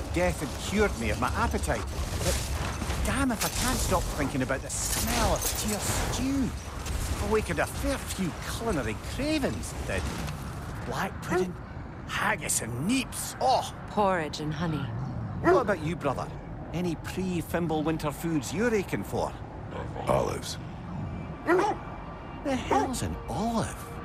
thought death had cured me of my appetite. But damn if I can't stop thinking about the smell of tear stew. Awakened a fair few culinary cravings, did. Black pudding, haggis and neeps. Oh, Porridge and honey. what about you, brother? Any pre-Fimbulwinter foods you're aching for? Olives. The hell's an olive?